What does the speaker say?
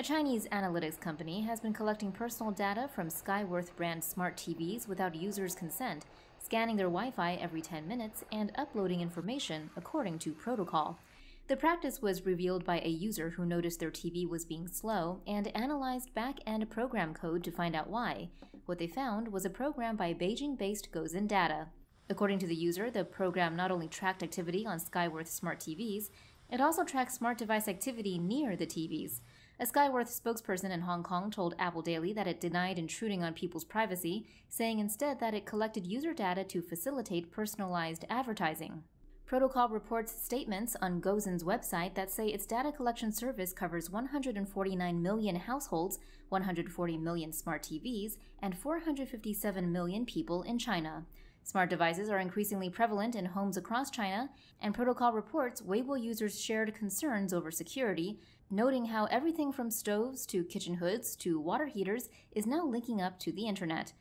A Chinese analytics company has been collecting personal data from Skyworth brand smart TVs without users' consent, scanning their Wi Fi every 10 minutes, and uploading information according to protocol. The practice was revealed by a user who noticed their TV was being slow and analyzed back end program code to find out why. What they found was a program by Beijing based Gozen Data. According to the user, the program not only tracked activity on Skyworth smart TVs, it also tracked smart device activity near the TVs. A Skyworth spokesperson in Hong Kong told Apple Daily that it denied intruding on people's privacy, saying instead that it collected user data to facilitate personalized advertising. Protocol reports statements on Gozen's website that say its data collection service covers 149 million households, 140 million smart TVs, and 457 million people in China. Smart devices are increasingly prevalent in homes across China, and Protocol reports Weibo users shared concerns over security, noting how everything from stoves to kitchen hoods to water heaters is now linking up to the internet.